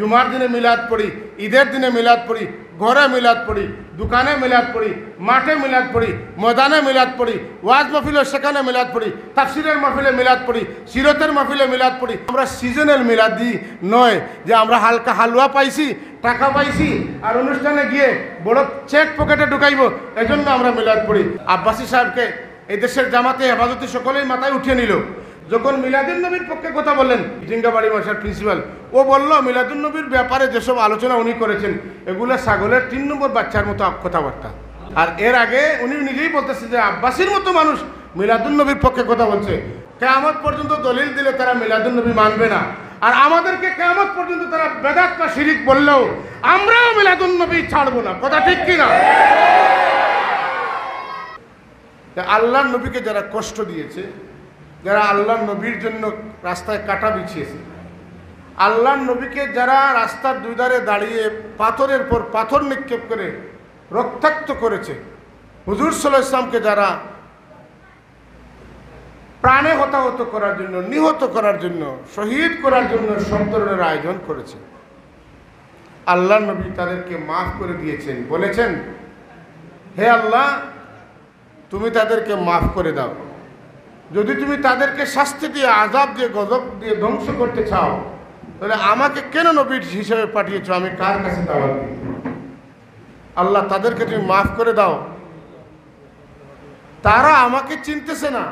জুমার দিনে মিলাদ পড়ি, ঈদের দিনে মিলাদ পড়ি, ঘরে মিলাদ পড়ি, দোকানে মিলাদ পড়ি, মাঠে মিলাদ পড়ি, ময়দানে মিলাদ পড়ি, ওয়াজ মাহফিলে সেখানে মিলাদ পড়ি, তাফসিরের মাহফিলে মিলাদ পড়ি, সিরতের মাহফিলে মিলাদ পড়ি। আমরা সিজনাল মিলাদ দিই নয় যে আমরা হালকা হালুয়া পাইছি, টাকা পাইছি, আর অনুষ্ঠানে গিয়ে বড় চেক পকেটে ঢুকাইব, এজন্য আমরা মিলাদ পড়ি। আব্বাসী সাহেবকে এই দেশের জামাতে হেফাজতি সকলেই মাথায় উঠিয়ে নিল। যখন মিলাদুল নবীর পক্ষে কথা বললেন, জিঙ্গাবাড়ি মাসার প্রিন্সিপাল ও বলল মিলাদুল নবীর ব্যাপারে যেসব আলোচনা উনি করেছেন, এগুলো ছাগলের তিন নম্বর বাচ্চার মতো কথাবার্তা। আর এর আগে উনি নিজেই বলতেছে যে আব্বাসীর মতো মানুষ মিলাদুল নবীর পক্ষে কথা বলছে। কেয়ামত পর্যন্ত দলিল দিলে তারা মিলাদুল নবী মানবে না। আর আমাদেরকে কেয়ামত পর্যন্ত তারা বেদাত বা শিরিক বললেও আমরাও মিলাদুল নবী ছাড়বো না। কথা ঠিক কিনা তা আল্লাহর নবীকে যারা কষ্ট দিয়েছে যারা আল্লাহ নবীর জন্য রাস্তায় কাটা বিছিয়েছে। আল্লাহ নবীকে যারা রাস্তার দুই ধারে দাঁড়িয়ে পাথরের পর পাথর নিক্ষেপ করে রক্তাক্ত করেছে, হুজুর সাল্লাহ ইসলামকে যারা প্রাণে হতাহত করার জন্য, নিহত করার জন্য, শহীদ করার জন্য সব ধরনের আয়োজন করেছে। আল্লাহ নবী তাদেরকে মাফ করে দিয়েছেন, বলেছেন, হে আল্লাহ, তুমি তাদেরকে মাফ করে দাও। যদি তুমি তাদেরকে শাস্তি দিয়ে, আজাব দিয়ে, গজব দিয়ে ধ্বংস করতে চাও, তাহলে আমাকে কেন নবীর হিসেবে পাঠিয়েছ? আমি কার কাছে দাওয়াত? আল্লাহ তাদেরকে তুমি মাফ করে দাও। তারা আমাকে চিনতেছে না।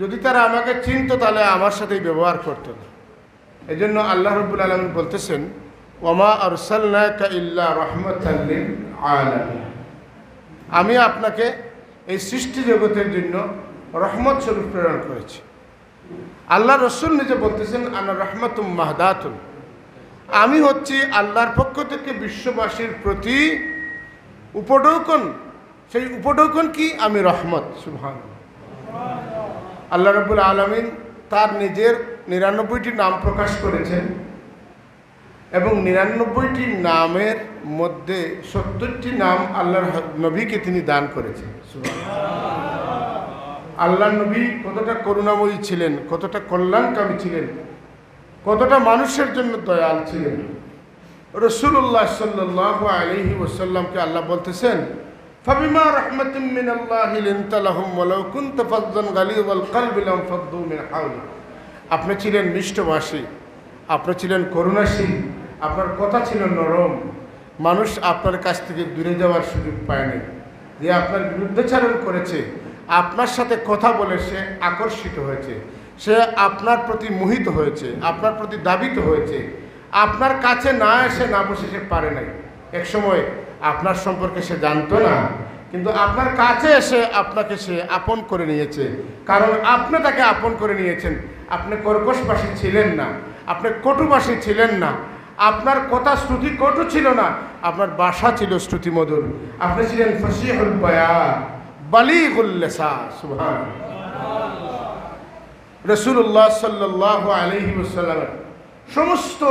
যদি তারা আমাকে চিনত, তাহলে আমার সাথেই ব্যবহার করতো। না এই জন্য আল্লাহ রবুল আলম বলতেছেন, ওমা আরসালনাকা ইল্লা আলামিন। আমি আপনাকে এই সৃষ্টি জগতের জন্য রহমত স্বরূপ প্রেরণ করেছি। আল্লাহ রসুল নিজে বলতেছেন আল্লাহ রহমতুম মাহদাতুল আমি হচ্ছি আল্লাহর পক্ষ থেকে বিশ্ববাসীর প্রতি উপঢৌকন। সেই উপঢৌকন কি? আমি রহমত সুবহান আল্লাহ রবুল আলমিন তার নিজের নিরানব্বইটি নাম প্রকাশ করেছেন এবং নিরানব্বইটি নামের মধ্যে সত্তরটি নাম আল্লাহর নবীকে তিনি দান করেছেন আল্লাহ নবী কতটা করুণাময়ী ছিলেন, কতটা কল্যাণকামী ছিলেন, কতটা মানুষের জন্য দয়াল ছিলেন। রসুল্লাহ সাল্লাহ আলহি ওসাল্লামকে আল্লাহ বলতেছেন আপনি ছিলেন মিষ্টভাষী, আপনি ছিলেন করুণাশীল, আপনার কথা ছিল নরম। মানুষ আপনার কাছ থেকে দূরে যাওয়ার সুযোগ পায়নি, যে আপনার বিরুদ্ধাচারণ করেছে। আপনার সাথে কথা বলে সে আকর্ষিত হয়েছে। সে আপনার প্রতি মোহিত হয়েছে, আপনার প্রতি দাবিত হয়েছে। আপনার কাছে না এসে না বসে সে পারে নাই। এক সময় আপনার সম্পর্কে সে জানতো না, কিন্তু আপনার কাছে এসে আপনাকে সে আপন করে নিয়েছে। কারণ আপনি তাকে আপন করে নিয়েছেন। আপনি কর্কশবাসী ছিলেন না, আপনি কটুবাসী ছিলেন না। আপনার কথা শ্রুতি কটু ছিল না, আপনার বাসা ছিল শ্রুতি মধুর আপনি ছিলেন ফসিহুল বয়া রসুল্লাহ সমস্ত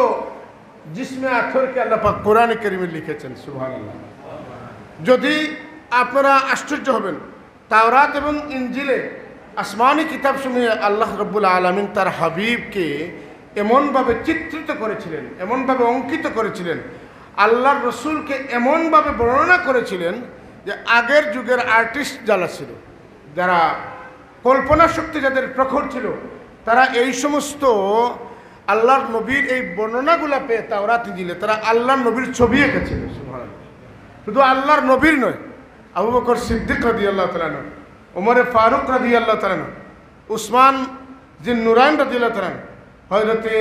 জিসমে আথরকে আল্লাহ পাক কোরআনে করিমে লিখেছেন সুবহান যদি আপনারা আশ্চর্য হবেন, তাওরাত এবং ইঞ্জিলে আসমানি কিতাব সমূহে আল্লাহ রব্বুল আলমিন তার হাবিবকে এমনভাবে চিত্রিত করেছিলেন, এমনভাবে অঙ্কিত করেছিলেন, আল্লাহর রসুলকে এমনভাবে বর্ণনা করেছিলেন যে আগের যুগের আর্টিস্ট যারা ছিল, যারা কল্পনা শক্তি যাদের প্রখর ছিল, তারা এই সমস্ত আল্লাহর নবীর এই বর্ণনাগুলা পেয়ে তাওরাত দিলে, তারা আল্লাহর নবীর ছবি এঁকেছিল শুধু আল্লাহর নবীর নয়, আবু বকর সিদ্দিক রাদি আল্লাহ তালান ওমরে ফারুক রাদি আল্লাহ তালান উসমান জিন নুরাইন রাদি আল্লাহ তালান হজরতে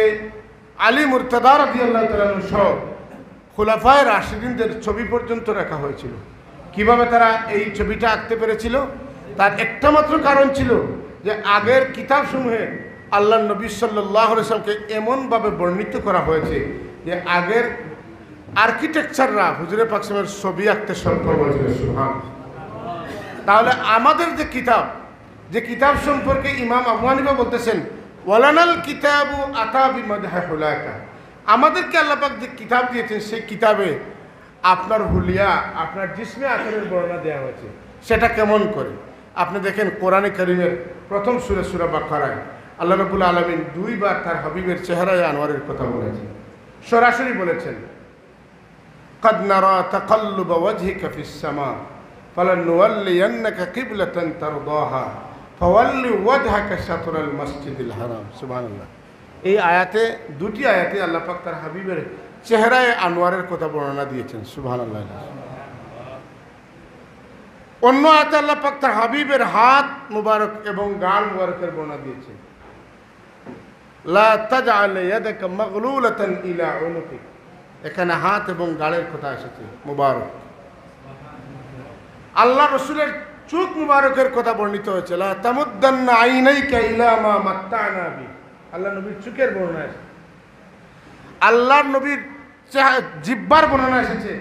আলী মুরতাদা রাদি আল্লাহ তালান সহ খুলাফায় রাশিদিনদের ছবি পর্যন্ত রাখা হয়েছিল। কীভাবে তারা এই ছবিটা আঁকতে পেরেছিল? তার একটা মাত্র কারণ ছিল যে আগের কিতাবসমূহে আল্লাহ নবী সাল্লাহ এমনভাবে বর্ণিত করা হয়েছে যে আগের আর্কিটেকচাররা হুজুরে পাকসিমের ছবি আঁকতে সক্ষম হয়েছিল সুহান তাহলে আমাদের যে কিতাব যে কিতাব সম্পর্কে ইমাম আবু বলতেছেন, ওয়ালানাল কিতাবু আতাবি মদহা আমাদেরকে আল্লাপাক যে কিতাব দিয়েছেন, সেই কিতাবে আপনার হুলিয়া আপনার জিসমে আকারের বর্ণনা দেওয়া হয়েছে সেটা কেমন করে আপনি দেখেন কোরআনে করিমের প্রথম সুরে সুরা বাখারায় আল্লাহ রবুল আলমিন দুইবার তার হাবিবের চেহারায় আনোয়ারের কথা বলেছেন সরাসরি বলেছেন قد نرى تقلب وجهك في السماء فلنولينك قبلة ترضاها فول وجهك شطر المسجد الحرام سبحان الله এই আয়াতে দুটি আয়াতে আল্লাহ পাক তার হাবিবের চেহারায় আনোয়ারের কথা বর্ণনা দিয়েছেন, সুবহানাল্লাহ। অন্য আয়াতে আল্লাহ পাক হাবিবের হাত মুবারক এবং গাল মুবারকের বর্ণনা দিয়েছেন। এখানে হাত এবং গালের কথা এসেছে, মুবারক। আল্লাহ রসুলের চোখ মুবারকের কথা বর্ণিত হয়েছে আল্লাহ নবীর চোখের বর্ণনা এসেছে। আল্লাহর নবীর জিব্বার বর্ণনা এসেছে।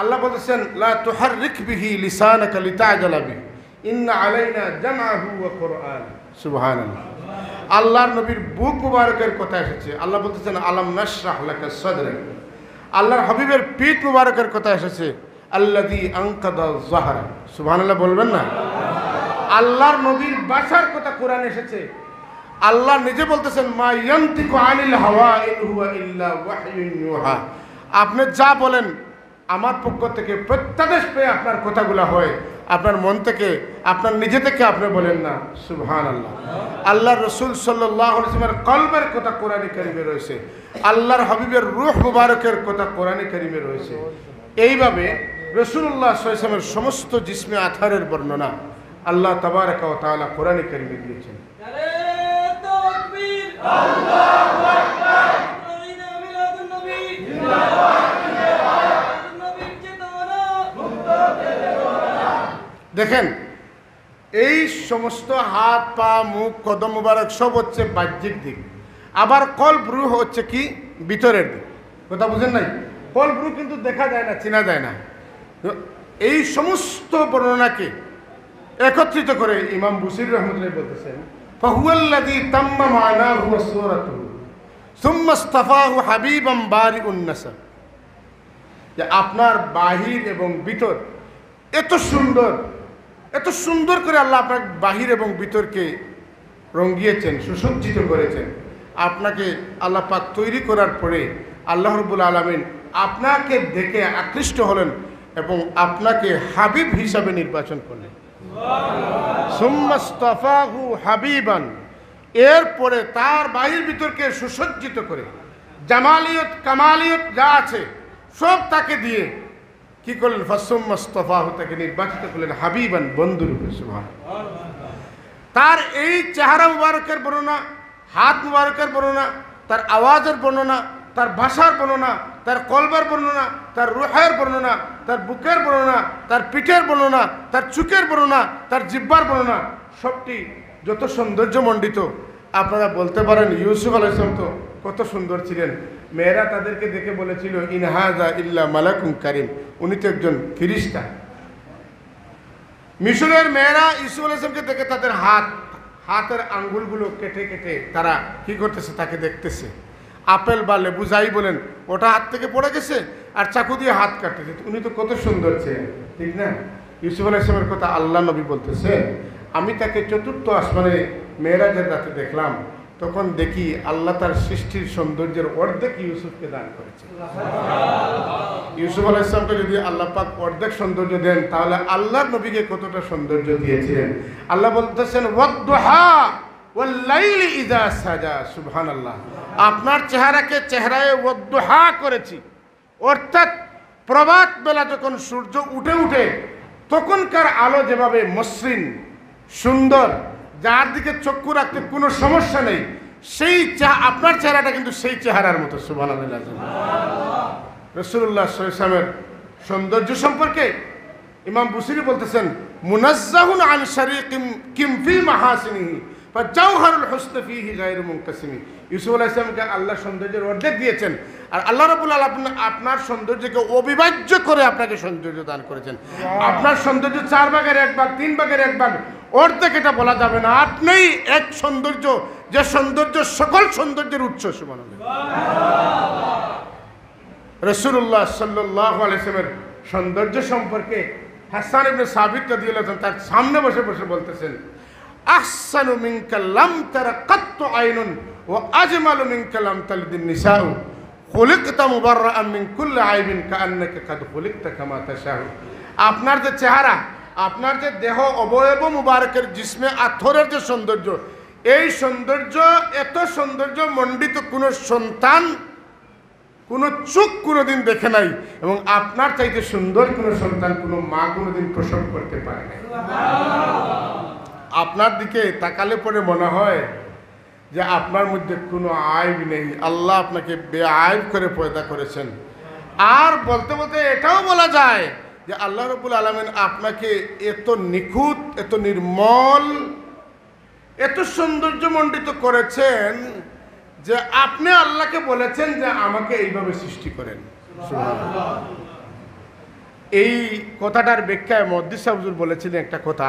আল্লাহ বলতেছেন, লা তুহাররিক বিহি লিসানাকা লিতাজালা বিহি। ইন্না আলাইনা জামআহু ওয়া কুরআন। সুবহানাল্লাহ। আল্লাহর নবীর বুক মুবারকের কথা এসেছে। আল্লাহ বলতেছেন, আলম নাশরাহ লাকা সাদরাক আল্লাহর হাবিবের পিঠ মুবারকের কথা এসেছে আল্লাদি আঙ্কাদা জাহারা সুবহানাল্লাহ বলবেন না? আল্লাহর নবীর বাসার কথা কোরআন এসেছে আল্লাহ নিজে বলতেছেন, মা ইয়ান্তিকু আনিল হাওয়া ইন হুয়া ইল্লা ওয়াহয়ুন ইউহা। আপনি যা বলেন, আমার পক্ষ থেকে প্রত্যাদেশ পেয়ে আপনার কথাগুলো হয়। আপনার মন থেকে, আপনার নিজে থেকে আপনি বলেন না। সুবহান আল্লাহ আল্লাহ রসুল সাল্লাহ ইসলামের কলবের কথা কোরআনে কারিমে রয়েছে। আল্লাহর হাবিবের রুহ মুবারকের কথা কোরআনে কারিমে রয়েছে। এইভাবে রসুল্লাহ সাল্লামের সমস্ত জিসমে আথারের বর্ণনা আল্লাহ তাবারকা ও তাআলা কোরআনে কারিমে দিয়েছেন। দেখেন, এই সমস্ত হাত, পা, মুখ, কদম মুবারক সব হচ্ছে বাহ্যিক দিক। আবার কল্প রুহ হচ্ছে কি? ভিতরের দিক। কথা বুঝেন নাই? কল্প রুহ কিন্তু দেখা যায় না, চেনা যায় না। এই সমস্ত বর্ণনাকে একত্রিত করে ইমাম বুসির রহমতুল্লাহ বলতেছেন সূরাতুহু সুম্মা ইসতাফাহু হাবিবাম বারিউন নাসাব যে আপনার বাহির এবং ভিতর এত সুন্দর এত সুন্দর করে আল্লাহ আপনার বাহির এবং ভিতরকে রঙ্গিয়েছেন, সুসজ্জিত করেছেন। আপনাকে আল্লাহ পাক তৈরি করার পরে আল্লাহ রবুল আলমিন আপনাকে দেখে আকৃষ্ট হলেন এবং আপনাকে হাবিব হিসাবে নির্বাচন করলেন। সুম্মাস্তফাহু হাবিবান। এরপরে তার বাহির ভিতরকে সুসজ্জিত করে জামালিয়ত, কামালিয়ত যা আছে সব তাকে দিয়ে কি করলেন? ফাসুম্মাস্তফাহু তাকে নির্বাচিত করলেন হাবিবান বন্ধুরূপে সুবহান তার এই চেহারা মুবারকের বর্ণনা, হাত মুবারকের বর্ণনা, তার আওয়াজের বর্ণনা, তার ভাষার বর্ণনা, তার কলবার বর্ণনা তার রুহের বর্ণনা, তার বুকের বর্ণনা, তার পিঠের বর্ণনা, তার চুকের বর্ণনা, তার জিব্বার বর্ণনা, সবটি যত সৌন্দর্যমণ্ডিত। আপনারা বলতে পারেন, ইউসুফ আলাইসলাম তো কত সুন্দর ছিলেন। মেয়েরা তাদেরকে দেখে বলেছিল ইনহাজা ইল্লা মালাকুম কারিম। উনি তো একজন ফিরিস্তা। মিশরের মেয়েরা ইসুফ আলাইসলামকে দেখে তাদের হাত, হাতের আঙ্গুলগুলো কেটে কেটে তারা কি করতেছে? তাকে দেখতেছে। আপেল বা লেবু যাই বলেন, ওটা হাত থেকে পড়ে গেছে আর চাকু দিয়ে হাত কাটতেছে। উনি তো কত সুন্দর ছিলেন ঠিক না? ইউসুফ আলাইসলামের কথা আল্লাহ নবী বলতেছে, আমি তাকে চতুর্থ আসমানে মেয়েরাজের রাতে দেখলাম, তখন দেখি আল্লাহ তার সৃষ্টির সৌন্দর্যের অর্ধেক ইউসুফকে দান করেছে। ইউসুফ আলাহ ইসলামকে যদি আল্লাহ পাক অর্ধেক সৌন্দর্য দেন, তাহলে আল্লাহ নবীকে কতটা সৌন্দর্য দিয়েছিলেন? আল্লাহ বলতেছেন ওয়াদ্দুহা সাজা আপনার চেহারাকে চেহারায় ওয়াদ্দুহা করেছি। অর্থাৎ প্রভাত বেলা যখন সূর্য উঠে উঠে, তখনকার আলো যেভাবে মসৃণ, সুন্দর, যার দিকে চক্ষু রাখতে কোনো সমস্যা নেই, সেই আপনার চেহারাটা কিন্তু সেই চেহারার মতো, সুবহানাল্লাহ। রসুল্লাহ সাল্লামের সৌন্দর্য সম্পর্কে ইমাম বুসিরি বলতেছেন, মুনাজ্জাহুন শারিকিম কিম ফি মাহাসিনিহি। বা জাওহারুল হুসন ফিহি গায়রু মুনকাসিমি। ইউসুফ আলাইহিস সালামকে আল্লাহ সৌন্দর্যের অর্ধেক দিয়েছেন। আর আল্লাহ রাব্বুল আলামিন আপনার সৌন্দর্যকে অবিভাজ্য করে আপনাকে সৌন্দর্য দান করেছেন। আপনার সৌন্দর্য চার ভাগের এক ভাগ তিন ভাগের এক ভাগ। অর্ধেক এটা বলা যাবে না। আপনিই এক সৌন্দর্য যে সৌন্দর্য সকল সৌন্দর্যের উৎস সুবহানাল্লাহ। রসুল্লাহ সাল্লাহ আলিয়ামের সৌন্দর্য সম্পর্কে হাসান ইবনে সাবিত রাদিয়াল্লাহু আনহু তার সামনে বসে বসে বলতেছেন আহসানু মিনকা তারা কাত্তু আইনুন ও আজমালু মিনকা লাম তালিদিন নিসাউ। খুলিকতা মুবাররাআম মিন কুল্লি আইবিন কাআন্নাকা কাদ খুলিকতা কামা তাশাউ। আপনার যে চেহারা, আপনার যে দেহ অবয়ব মুবারকের জিসমে আথরের যে সৌন্দর্য, এই সৌন্দর্য, এত সৌন্দর্য মণ্ডিত কোনো সন্তান, কোনো চোখ কোনোদিন দেখে নাই এবং আপনার চাইতে সুন্দর কোনো সন্তান কোনো মা কোনোদিন প্রসব করতে পারে না আপনার দিকে তাকালে পরে মনে হয় যে আপনার মধ্যে কোনো আইব নেই। আল্লাহ আপনাকে বেআইব করে পয়দা করেছেন। আর বলতে বলতে এটাও বলা যায় যে আল্লাহ রবুল আলমেন আপনাকে এত নিখুঁত এত নির্মল এত সৌন্দর্যমণ্ডিত করেছেন যে আপনি আল্লাহকে বলেছেন যে আমাকে এইভাবে সৃষ্টি করেন। এই কথাটার ব্যাখ্যায় মদ্দিসা হুজুর বলেছিলেন একটা কথা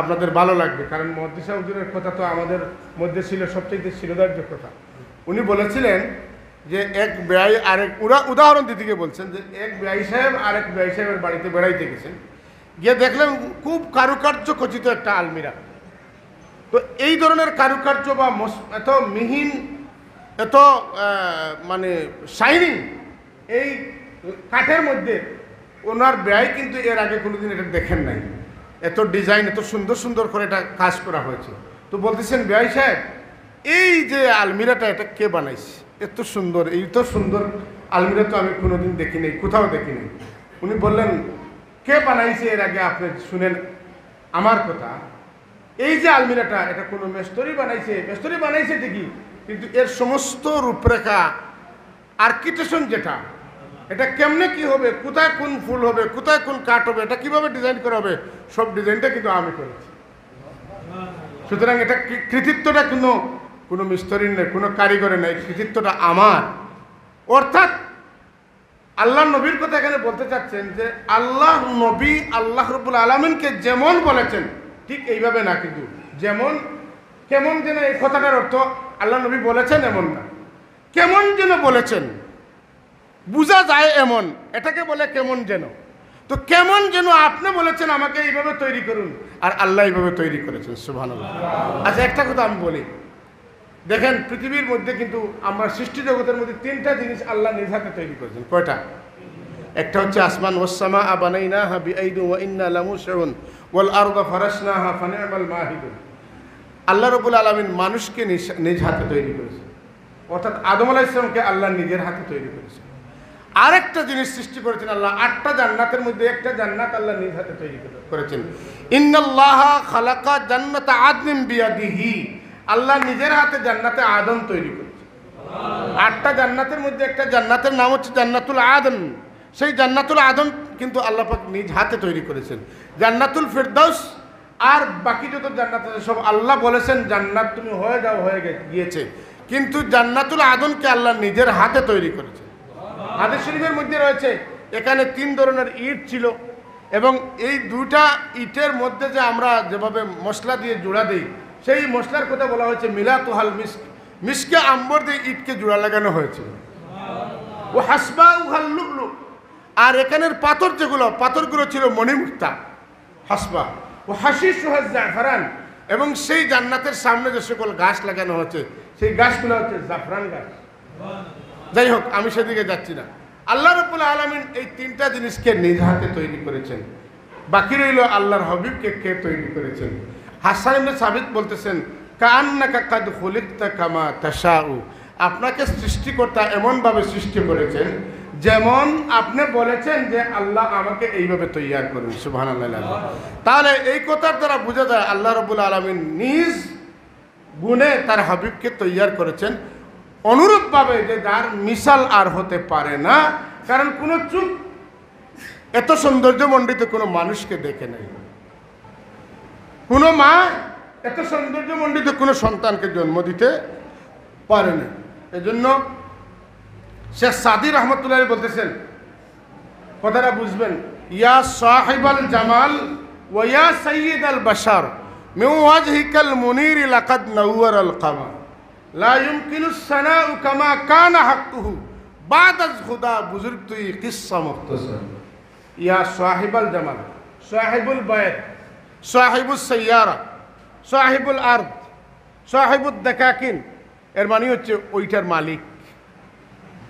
আপনাদের ভালো লাগবে, কারণ মদ্দিসা হুজুরের কথা তো আমাদের মধ্যে ছিল সবচেয়ে শিরোধার্য কথা। উনি বলেছিলেন যে এক ব্যয় আরেক উরা উদাহরণ গিয়ে বলছেন যে এক ব্যয় সাহেব আরেক ব্যয় সাহেবের বাড়িতে বেড়াইতে গেছেন। গিয়ে দেখলেন খুব কারুকার্য খচিত একটা আলমিরা। তো এই ধরনের কারুকার্য বা এত মিহিন, এত মানে শাইনিং এই কাঠের মধ্যে ওনার ব্যয় কিন্তু এর আগে কোনোদিন এটা দেখেন নাই। এত ডিজাইন, এত সুন্দর সুন্দর করে এটা কাজ করা হয়েছে। তো বলতেছেন ব্যয় সাহেব, এই যে আলমিরাটা, এটা কে বানাইছে? এত সুন্দর, এই তো সুন্দর আলমিরা তো আমি কোনোদিন দেখি নাই, কোথাও দেখি উনি বললেন, কে বানাইছে এর আগে আপনি শুনেন? আমার কথা, এই যে আলমিরাটা, এটা কোনো মেস্তরি বানাইছে মেস্তরি বানাইছে ঠিকই, কিন্তু এর সমস্ত রূপরেখা আর্কিটেকশন যেটা এটা কেমনে কি হবে? কোথায় কোন ফুল হবে? কোথায় কোন কাঠ হবে? এটা কীভাবে ডিজাইন করা হবে? সব ডিজাইনটা কিন্তু আমি করেছি। সুতরাং এটা কৃতিত্বটা কোনো কোনো মিস্তরির নেই, কোনো কারিগরের নেই, কৃতিত্বটা আমার। অর্থাৎ আল্লাহ নবীর কথা এখানে বলতে চাচ্ছেন যে আল্লাহ নবী আল্লাহ রবুল আলমিনকে যেমন বলেছেন, ঠিক এইভাবে না কিন্তু, যেমন কেমন যেন এই কথাটার অর্থ আল্লাহ নবী বলেছেন এমন না। কেমন যেন বলেছেন বোঝা যায় এমন। এটাকে বলে কেমন যেন। তো কেমন যেন আপনি বলেছেন, আমাকে এইভাবে তৈরি করুন। আর আল্লাহ এইভাবে তৈরি করেছেন সুভান আচ্ছা একটা কথা আমি বলি। দেখেন, পৃথিবীর মধ্যে কিন্তু আমরা সৃষ্টি জগতের মধ্যে তিনটা জিনিস আল্লাহ নিজ হাতে তৈরি করেছেন। কয়টা? একটা হচ্ছে আসমান ওসামা আবানাইনা হা বিআইদু ওয়া ইন্না লামু শেউন ওয়াল আরদা ফারাসনা হা ফানিআমাল মাহিদুন। আল্লাহ রবুল আলমিন মানুষকে নিজ হাতে তৈরি করেছে অর্থাৎ আদম আলাহ ইসলামকে আল্লাহ নিজের হাতে তৈরি করেছে আরেকটা জিনিস সৃষ্টি করেছেন আল্লাহ, আটটা জান্নাতের মধ্যে একটা জান্নাত আল্লাহ নিজ হাতে তৈরি করে- করেছেন। ইন্নাল্লাহ খালাকা জান্নাত আদমিন বিয়াদিহি। আল্লাহ নিজের হাতে জান্নাতে আদম তৈরি করেছে। আটটা জান্নাতের মধ্যে একটা জান্নাতের নাম হচ্ছে জান্নাতুল আদম সেই জান্নাতুল আদম কিন্তু আল্লাহ পাক নিজ হাতে তৈরি করেছেন। জান্নাতুল ফেরদাউস আর বাকি যত জান্নাত আছে সব আল্লাহ বলেছেন, জান্নাত তুমি হয়ে যাও, হয়ে গিয়েছে। কিন্তু জান্নাতুল আদমকে আল্লাহ নিজের হাতে তৈরি করেছেন হাদিস শরীফের মধ্যে রয়েছে, এখানে তিন ধরনের ইট ছিল এবং এই দুইটা ইটের মধ্যে যে আমরা যেভাবে মশলা দিয়ে জোড়া দিই, সেই মশলার কথা বলা হয়েছে মিলা তোহাল মিস্ক। মিসকে আম্বর দিয়ে ইটকে জোড়া লাগানো হয়েছে। ও হাসবা উহাল লুকলু আর এখানের পাথর যেগুলো, পাথরগুলো ছিল মণিমুক্তা, হাসবা। ও হাসি সুহাস জাফরান। এবং সেই জান্নাতের সামনে যে সকল গাছ লাগানো হচ্ছে সেই গাছগুলো হচ্ছে জাফরান গাছ। যাই হোক, আমি সেদিকে যাচ্ছি না। আল্লাহ রবুল আলমিন এই তিনটা জিনিসকে নিজ হাতে তৈরি করেছেন। বাকি রইল আল্লাহর হবিবকে কে তৈরি করেছেন? হাসান ইবনে সাবিত বলতেছেন আপনাকে সৃষ্টিকর্তা এমনভাবে সৃষ্টি করেছেন, যেমন আপনি বলেছেন যে আল্লাহ আমাকে এইভাবে তৈয়ার করুন। সুবহান আল্লাহ তাহলে এই কথার দ্বারা বোঝা যায় আল্লাহ রবুল আলমিন নিজ গুণে তার হাবিবকে তৈয়ার করেছেন। অনুরূপভাবে যে যার মিশাল আর হতে পারে না, কারণ কোনো চুপ, এত সৌন্দর্যমণ্ডিত কোনো মানুষকে দেখে নেই। কোনো মা এত সৌন্দর্যমণ্ডিত কোনো সন্তানকে জন্ম দিতে পারে না। এজন্য শেখ সাদি রহমতুল্লাহ বলতেছেন, কথাটা বুঝবেন, ইয়া সাহেবাল জামাল ওয়া সৈয়দ আল বাসার মিউ ওয়াজহিকাল মুনির লাকাদ নওয়ার আল কামার বুজুর্গ তুই কিসসা মুখতাসার ইয়া সাহেবাল জামাল, সাহেবুল বায়ত সাহেবুল সাইয়ারা, সাহেবুল আর্দ সাহেবুল দেকাকিন। এর মানে হচ্ছে ওইটার মালিক।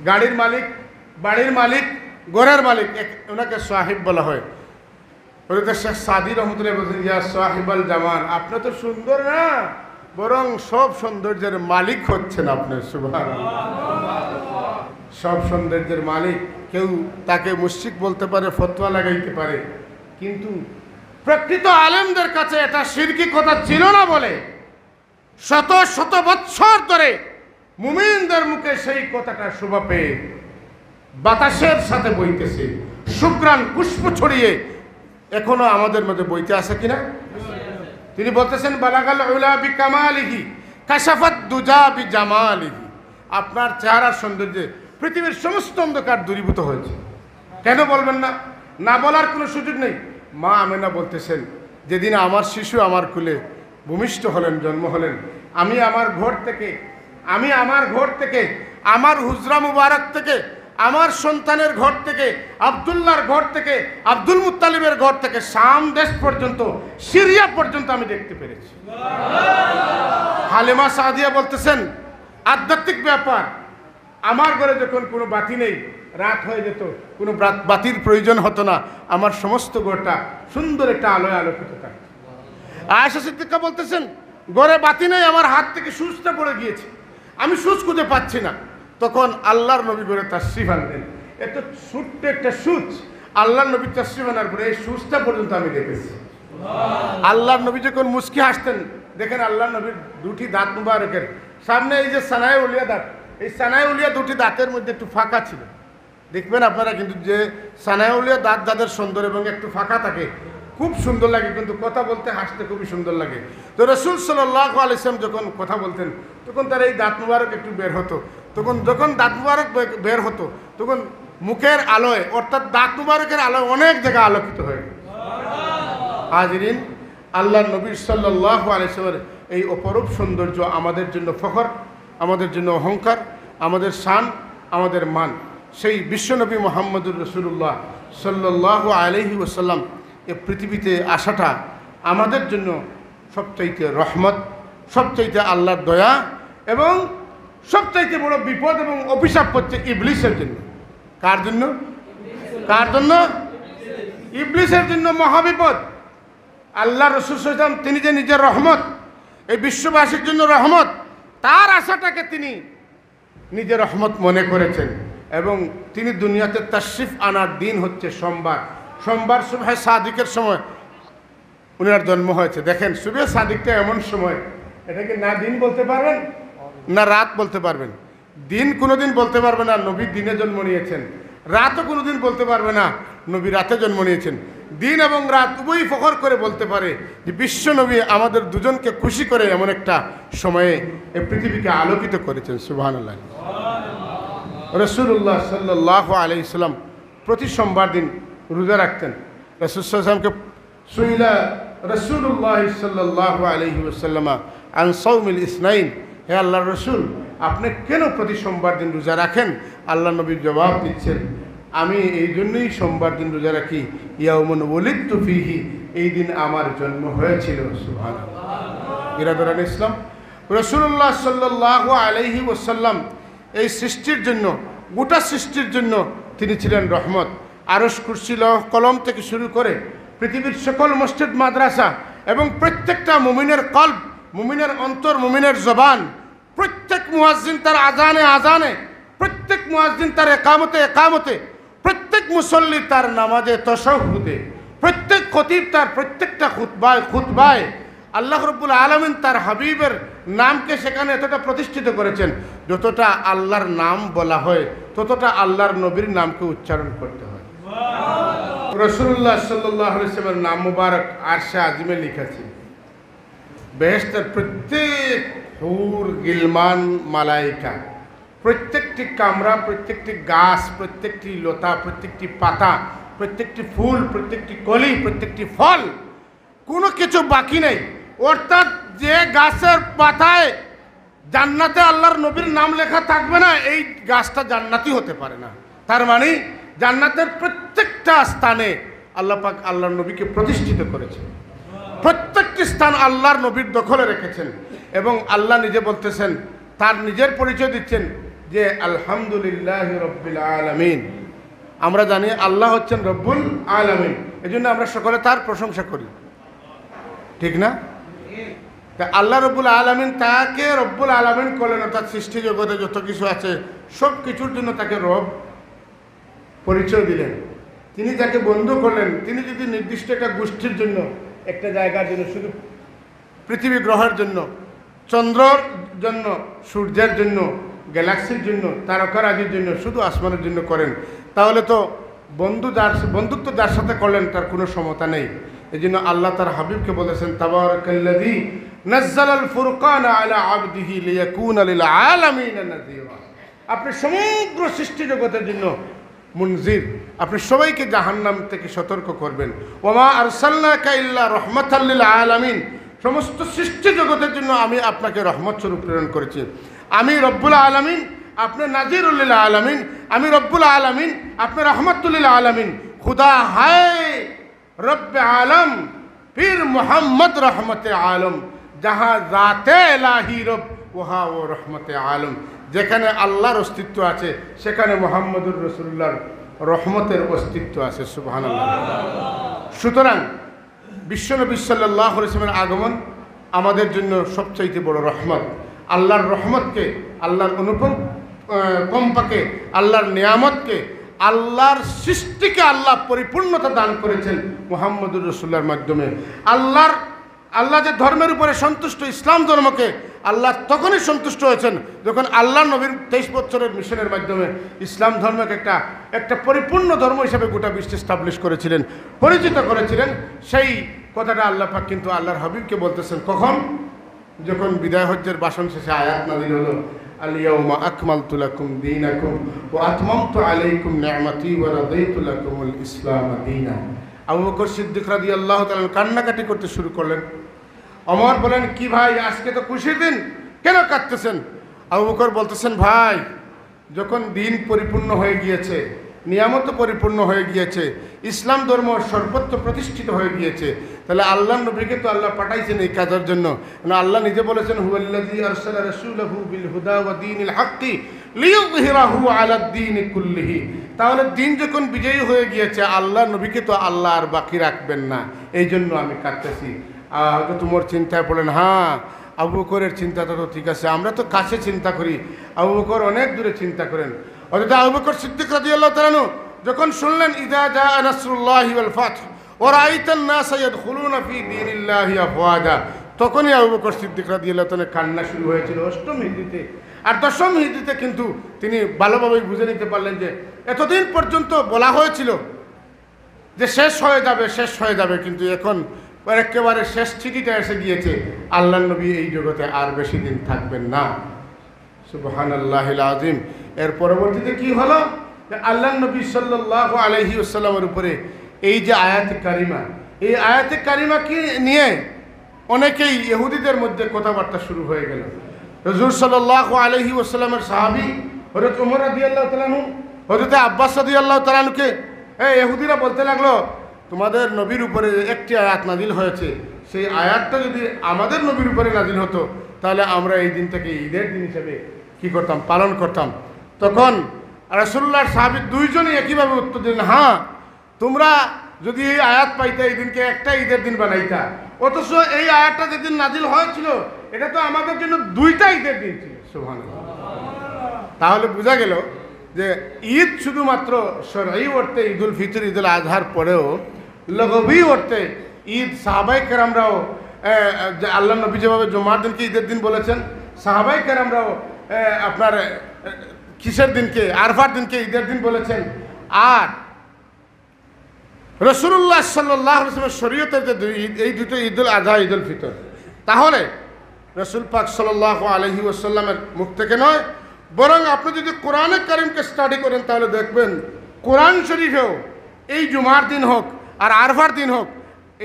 গাড়ির মালিক, বাড়ির মালিক, ঘরের মালিক ওনাকে সাহেব বলা হয়। শেখ সাদি রহমতুল্লাহ বলছেন, ইয়া সাহিবাল জামান আপনি তো সুন্দর না। বরং সব সৌন্দর্যের মালিক হচ্ছেন আপনার সুভান সব সৌন্দর্যের মালিক। কেউ তাকে মুশিক বলতে পারে, ফতোয়া লাগাইতে পারে। কিন্তু প্রকৃত আলেমদের কাছে এটা শিরকি কথা ছিল না বলে শত শত বৎসর ধরে মুমিনদের মুখে সেই কথাটা শোভা পেয়ে বাতাসের সাথে বইতেছে। শুক্রান পুষ্প ছড়িয়ে এখনও আমাদের মধ্যে বইতে আছে কিনা? তিনি বলতেছেন, বালাগাল উলা বি কামালিহি কাশাফাত দুজা বি জামালিহি আপনার চেহারার সৌন্দর্যে পৃথিবীর সমস্ত অন্ধকার দূরীভূত হয়েছে। কেন বলবেন না? না বলার কোনো সুযোগ নেই। মা আমেনা বলতেছেন, যেদিন আমার শিশু আমার কুলে ভূমিষ্ঠ হলেন, জন্ম হলেন, আমি আমার ঘর থেকে, আমি আমার ঘর থেকে, আমার হুজরা মুবারক থেকে আমার সন্তানের ঘর থেকে আবদুল্লার ঘর থেকে, আব্দুল মুত্তালিবের ঘর থেকে শাম দেশ পর্যন্ত, সিরিয়া পর্যন্ত আমি দেখতে পেরেছি। হালেমা সাদিয়া বলতেছেন, আধ্যাত্মিক ব্যাপার, আমার ঘরে যখন কোনো বাতি নেই, রাত হয়ে যেত, কোনো বাতির প্রয়োজন হতো না, আমার সমস্ত ঘরটা সুন্দর একটা আলোয় আলোকিত থাকত। আয়সা সিদ্দিকা বলতেছেন, ঘরে বাতি নেই, আমার হাত থেকে সুচটা পড়ে গিয়েছে, আমি সুচ খুঁজে পাচ্ছি না। তখন আল্লাহর নবী করে তার শিব আনলেন। এত ছোট্ট একটা সুচ। আল্লাহর নবী তার শিব আনার পরে এই সুচটা পর্যন্ত আমি দেখেছি। আল্লাহর নবী যখন মুস্কি হাসতেন, দেখেন আল্লাহর নবীর দুটি দাঁত মুবারকের। সামনে এই যে সানায় উলিয়া দাঁত, এই সানায় উলিয়া দুটি দাঁতের মধ্যে একটু ফাঁকা ছিল। দেখবেন আপনারা কিন্তু যে সানায় উলিয়া দাঁত যাদের সুন্দর এবং একটু ফাঁকা থাকে, খুব সুন্দর লাগে কিন্তু কথা বলতে, হাসতে খুবই সুন্দর লাগে। তো রসুল সাল্লাহ আলিসাম যখন কথা বলতেন, তখন তার এই দাঁত মুবারক একটু বের হতো। তখন যখন দাঁত মুবারক বের হতো, তখন মুখের আলোয়, অর্থাৎ দাঁত মুবারকের আলোয় অনেক জায়গা আলোকিত হয়ে গেছে। হাজরিন আল্লাহ নবীর সাল্লাহ আলিসের এই অপরূপ সৌন্দর্য আমাদের জন্য ফখর, আমাদের জন্য অহংকার, আমাদের শান, আমাদের মান। সেই বিশ্বনবী মোহাম্মদুর রসুল্লাহ সাল্লাহ আলহি ওসাল্লাম এ পৃথিবীতে আসাটা আমাদের জন্য সবচাইতে রহমত, সবচাইতে আল্লাহর দয়া এবং সবচাইতে বড় বিপদ এবং অভিশাপ হচ্ছে ইবলিসের জন্য। কার জন্য? কার জন্য? ইবলিসের জন্য মহাবিপদ। আল্লাহ রসুল সাল্লাম তিনি যে নিজের রহমত, এই বিশ্ববাসীর জন্য রহমত, তার আশাটাকে তিনি নিজের রহমত মনে করেছেন এবং তিনি দুনিয়াতে তাশরিফ আনার দিন হচ্ছে সোমবার। সোমবার সুবাহ সাদিকের সময় উনার জন্ম হয়েছে। দেখেন সুবে সাদিকটা এমন সময়, এটাকে না দিন বলতে পারবেন না রাত বলতে পারবেন। দিন কোনোদিন বলতে পারবে না, নবী দিনে জন্ম নিয়েছেন। রাতও কোনোদিন বলতে পারবে না, নবী রাতে জন্ম নিয়েছেন। দিন এবং রাত উভয়ই ফখর করে বলতে পারে যে বিশ্ব নবী আমাদের দুজনকে খুশি করে এমন একটা সময়ে এই পৃথিবীকে আলোকিত করেছেন সুবাহ রসুল্লাহ সাল্লাহ আলি ইসলাম প্রতি সোমবার দিন রোজা রাখতেন। রসুলামকে সুইলা রসুল্লাহ সাল্লাহ আলহি আন ইসনাইন হে আল্লাহ রসুল, আপনি কেন প্রতি সোমবার দিন রোজা রাখেন? আল্লাহ নবীর জবাব দিচ্ছেন, আমি এই জন্যই সোমবার দিন রোজা রাখি। ইয়াউমন ওলিদ তুফিহি এই দিন আমার জন্ম হয়েছিল সুহান ইরাদরান ইসলাম। রসুল্লাহ সাল্লাহ আলহি ওসাল্লাম এই সৃষ্টির জন্য, গোটা সৃষ্টির জন্য তিনি ছিলেন রহমত। আরস কুর্সি কলম থেকে শুরু করে পৃথিবীর সকল মসজিদ, মাদ্রাসা এবং প্রত্যেকটা মুমিনের কল্প মুমিনের অন্তর মুমিনের জবান। প্রত্যেক মুয়াজ্জিন তার আজানে আজানে। প্রত্যেক মুয়াজ্জিন তার একামতে একামতে। প্রত্যেক মুসল্লি তার নামাজে তশহুদে। প্রত্যেক খতিব তার প্রত্যেকটা খুতবায় খুতবায়। আল্লাহ রব্বুল আলমিন তার হাবিবের নামকে সেখানে এতটা প্রতিষ্ঠিত করেছেন যতটা আল্লাহর নাম বলা হয় ততটা আল্লাহর নবীর নামকে উচ্চারণ করতে হয়। রসুল্লাহ সাল্লামের নাম মুবারক আরশা আজিমে লিখেছে বেহেস্তের প্রত্যেক হুর, গিলমান, মালাইকা, প্রত্যেকটি কামরা, প্রত্যেকটি গাছ, প্রত্যেকটি লতা, প্রত্যেকটি পাতা, প্রত্যেকটি ফুল, প্রত্যেকটি কলি, প্রত্যেকটি ফল, কোনো কিছু বাকি নেই। অর্থাৎ যে গাছের পাতায় জান্নাতে আল্লাহর নবীর নাম লেখা থাকবে না, এই গাছটা জান্নাতি হতে পারে না। তার মানে জান্নাতের প্রত্যেকটা স্থানে আল্লাহ পাক আল্লাহর নবীকে প্রতিষ্ঠিত করেছে। প্রত্যেকটি স্থান আল্লাহর নবীর দখলে রেখেছেন এবং আল্লাহ নিজে বলতেছেন, তার নিজের পরিচয় দিচ্ছেন যে আলহামদুলিল্লাহ রব্বিল আলামিন। আমরা জানি আল্লাহ হচ্ছেন রব্বুল আলামিন। এই জন্য আমরা সকলে তার প্রশংসা করি। ঠিক না? তা আল্লাহ রব্বুল আলমিন তাকে রব্বুল আলমিন করলেন, অর্থাৎ সৃষ্টি জগতে যত কিছু আছে সব কিছুর জন্য তাকে রব পরিচয় দিলেন। তিনি যাকে বন্ধু করলেন, তিনি যদি নির্দিষ্ট একটা গোষ্ঠীর জন্য একটা জায়গার জন্য, শুধু পৃথিবী গ্রহের জন্য, চন্দ্রর জন্য, সূর্যের জন্য, গ্যালাক্সির জন্য, তারকারাজির জন্য, শুধু আসমানের জন্য করেন। তাহলে তো বন্ধু যার, বন্ধুত্ব যার সাথে করলেন, তার কোনো সমতা নেই। এই জন্য আল্লাহ তার হাবিবকে বলেছেন, তাবারাকাল্লাযী নাজ্জালাল ফুরকানা আলা আবদিহি লিয়াকুনা লিল আলামিন নাযীরা। আপনি সমগ্র সৃষ্টি জগতের জন্য মুনজির। আপনি সবাইকে জাহান্নাম থেকে সতর্ক করবেন। ওমা আরসাল্লাকা ইল্লা রহমাতাল্লিল আলামিন। সমস্ত সৃষ্টি জগতের জন্য আমি আপনাকে রহমত স্বরূপ প্রেরণ করেছি। আমি রব্বুল আলামিন, আপনি নাজিরুল্লিল আলামিন। আমি রব্বুল আলামিন, আপনি রহমতুল্লিল আলামিন। খুদা হায় রব্বে আলম, পীর মোহাম্মদ রহমতে আলম। যাহা জাতে এলাহি রব ওহা ও রহমতে আলম। যেখানে আল্লাহর অস্তিত্ব আছে, সেখানে মোহাম্মদুর রসুল্লাহর রহমতের অস্তিত্ব আছে সুবহান সুতরাং বিশ্বনবী সাল্লাহ ইসলামের আগমন আমাদের জন্য সবচাইতে বড় রহমত। আল্লাহর রহমতকে, আল্লাহর অনুপম কম্পাকে, আল্লাহর নিয়ামতকে, আল্লাহর সৃষ্টিকে আল্লাহ পরিপূর্ণতা দান করেছেন মোহাম্মদুর রসুল্লার মাধ্যমে। আল্লাহর আল্লাহ যে ধর্মের উপরে সন্তুষ্ট, ইসলাম ধর্মকে আল্লাহ তখনই সন্তুষ্ট হয়েছেন যখন আল্লাহ নবীর তেইশ বছরের মিশনের মাধ্যমে ইসলাম ধর্মকে একটা একটা পরিপূর্ণ ধর্ম হিসেবে গোটা বিশ্বে স্টাবলিশ করেছিলেন, পরিচিত করেছিলেন। সেই কথাটা আল্লাহ পাক কিন্তু আল্লাহর হাবিবকে বলতেছেন, কখন? যখন বিদায় হজ্জের বাসন শেষে আয়াত নাজিল হলো আলিয়াউমা আকমালতু লাকুম দীনাকুম ওয়া আতমামতু আলাইকুম নি'মাতি ওয়া রাদাইতু লাকুমুল ইসলাম দীনা আবু বকর সিদ্দিক রাজি আল্লাহ তাআলা কান্নাকাটি করতে শুরু করলেন। অমর বলেন, কি ভাই, আজকে তো খুশির দিন, কেন কাঁদতেছেন? আবু বকর বলতেছেন, ভাই, যখন দিন পরিপূর্ণ হয়ে গিয়েছে নিয়ামত পরিপূর্ণ হয়ে গিয়েছে, ইসলাম ধর্ম সর্বত্র প্রতিষ্ঠিত হয়ে গিয়েছে, তাহলে আল্লাহ নবীকে তো আল্লাহ পাঠাইছেন এই কাজের জন্য। আল্লাহ নিজে বলেছেন, হুয়াল্লাযী আরসালা রাসূলাহু হুদা ওয়া দীনিল তাহলে দিন যখন বিজয়ী হয়ে গিয়েছে, আল্লাহ নবীকে তো আল্লাহ আর বাকি রাখবেন না। এই জন্য আমি কাঁদতেছি। হয়তো তোমার চিন্তায় পড়লেন হ্যাঁ আবু বকরের চিন্তাটা তো ঠিক আছে, আমরা তো কাছে চিন্তা করি। আবু বকর অনেক দূরে চিন্তা করেন। অথচ আবু বকর সিদ্দিক রাদিয়াল্লাহু তাআলা যখন শুনলেন, ইদা জা ওয়াল ফাতহ ওয়া রাআইতান নাস ইয়াদখুলুনা ফি দীনিল্লাহি আফওয়াজা তখনই আবু বকর সিদ্দিক রাদিয়াল্লাহু তাআলা কান্না শুরু হয়েছিল অষ্টম হিজরিতে আর দশম হিজরিতে কিন্তু তিনি ভালোভাবেই বুঝে নিতে পারলেন যে এতদিন পর্যন্ত বলা হয়েছিল যে শেষ হয়ে যাবে, শেষ হয়ে যাবে, কিন্তু এখন একেবারে শেষ চিঠিটা এসে গিয়েছে আল্লাহ নবী এই জগতে আর বেশি দিন থাকবেন না। সুবহান আল্লাহ আজিম এর পরবর্তীতে কি হলো? আল্লাহ নবী সাল্লাহ আলহি আসসালামের উপরে এই যে আয়াত কারিমা, এই আয়াত কারিমা কি নিয়ে অনেকেই ইহুদিদের মধ্যে কথাবার্তা শুরু হয়ে গেল। রজুর সাল্লাহ আলহি আসসালামের সাহাবি হজরত উমর আদি আল্লাহ তালানু হজরত আব্বাস আদি আল্লাহ তালানুকে এই এহুদিরা বলতে লাগল, তোমাদের নবীর উপরে একটি আয়াত নাজিল হয়েছে। সেই আয়াতটা যদি আমাদের নবীর উপরে নাজিল হতো, তাহলে আমরা এই দিনটাকে ঈদের দিন হিসেবে কি করতাম, পালন করতাম। তখন রাসুল্লাহর সাহাবি দুইজনই একইভাবে উত্তর দিলেন হ্যাঁ তোমরা যদি এই আয়াত পাইতে, এই দিনকে একটা ঈদের দিন বানাইতা। অথচ এই আয়াতটা যেদিন নাজিল হয়েছিল এটা তো আমাদের জন্য দুইটা ঈদের দিন ছিল সুহান তাহলে বোঝা গেল যে ঈদ শুধুমাত্র সরাই অর্থে ঈদ উল ফিতর ঈদ উল আজহার পরেও লগবি অর্থে ঈদ সাহাবাই কেরামরাও আল্লাহ নবী যেভাবে জমার দিনকে ঈদের দিন বলেছেন সাহাবাই কেরামরাও আপনার কিসের দিনকে, আরফার দিনকে ঈদের দিন বলেছেন। আর রসুল্লাহ সাল্লাহ শরীয়তের যে এই দুটো ঈদ উল আজহা ঈদ উল ফিতর। তাহলে রসুল পাক সাল্লাহ আলহি ওসাল্লামের মুখ থেকে নয়, বরং আপনি যদি কোরআনে কারিমকে স্টাডি করেন, তাহলে দেখবেন কোরআন শরীফেও এই জুমার দিন হোক, আর আরভার দিন হোক,